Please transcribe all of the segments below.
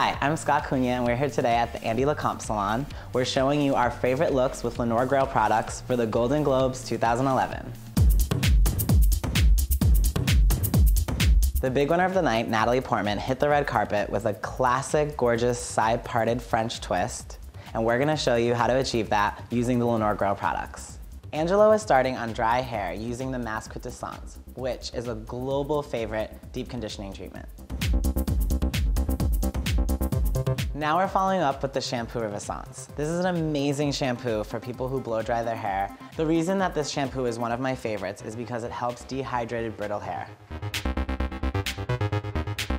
Hi, I'm Scott Cunha and we're here today at the Andy LeCompte Salon. We're showing you our favorite looks with Leonor Greyl products for the Golden Globes 2011. The big winner of the night, Natalie Portman, hit the red carpet with a classic, gorgeous, side-parted French twist, and we're gonna show you how to achieve that using the Leonor Greyl products. Angelo is starting on dry hair using the Masque Quintessence, which is a global favorite deep conditioning treatment. Now we're following up with the Shampoo Renaissance. This is an amazing shampoo for people who blow dry their hair. The reason that this shampoo is one of my favorites is because it helps dehydrated brittle hair.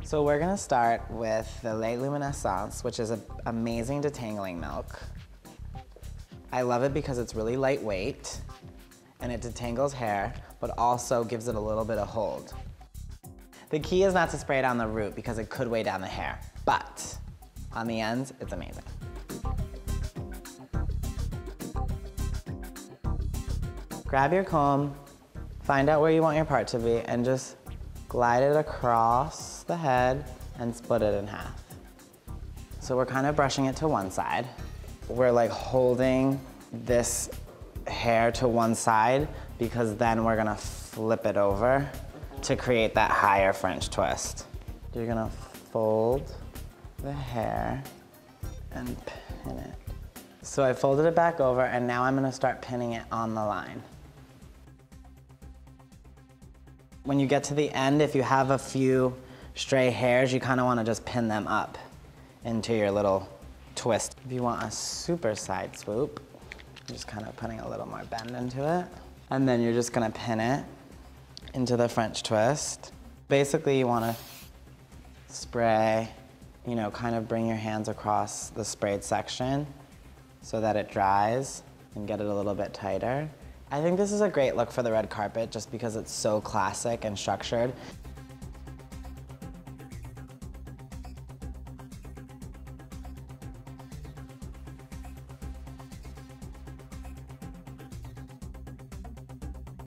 So we're gonna start with the Lait Luminescence, which is an amazing detangling milk. I love it because it's really lightweight and it detangles hair, but also gives it a little bit of hold. The key is not to spray it on the root because it could weigh down the hair, but on the ends, it's amazing. Grab your comb, find out where you want your part to be, and just glide it across the head and split it in half. So we're kind of brushing it to one side. We're like holding this hair to one side because then we're gonna flip it over to create that higher French twist. You're gonna fold the hair and pin it. So I folded it back over and now I'm gonna start pinning it on the line. When you get to the end, if you have a few stray hairs, you kinda wanna just pin them up into your little twist. If you want a super side swoop, you're just kind of putting a little more bend into it. And then you're just gonna pin it into the French twist. Basically, you wanna spray, you know, kind of bring your hands across the sprayed section so that it dries and get it a little bit tighter. I think this is a great look for the red carpet just because it's so classic and structured.